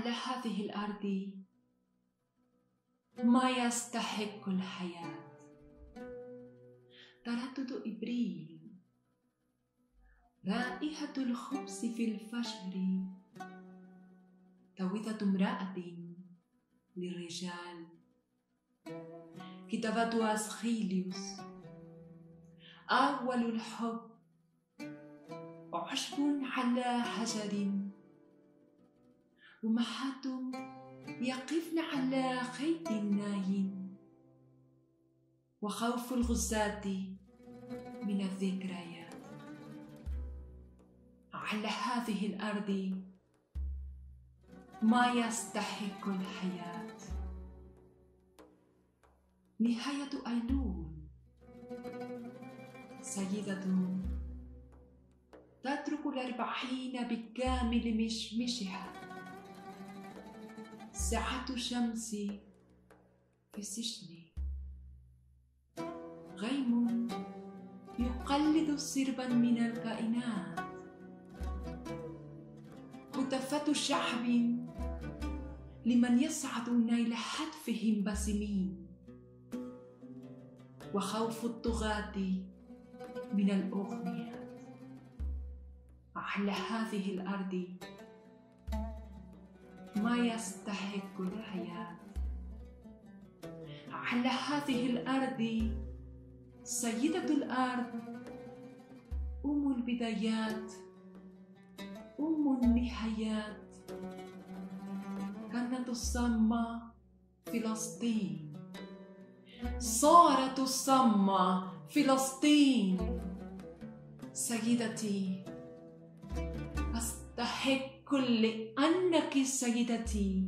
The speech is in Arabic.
على هذه الأرض. ما يستحق الحياة. تردد إبريل. رائحة الخبز في الفجر. تويته امرأة للرجال. كتابة أسخيليوس. أول الحب. عشب على حجر. ومحات يقفن على خيط نايم وخوف الغزاة من الذكريات. على هذه الأرض ما يستحق الحياة. نهاية أيلول سيدة تترك الأربعين بكامل مشمشها سعة شمس في السجن غيم يقلد سربا من الكائنات. هتافات شعب لمن يصعد نيل حتفهم باسمين. وخوف الطغاة من الأغنيات. على هذه الأرض ما يستحق الحياة. على هذه الأرض سيدة الأرض أم البدايات أم النهايات. كانت تسمى فلسطين. صارت تسمى فلسطين. سيدتي أستحق لأنك سيدتي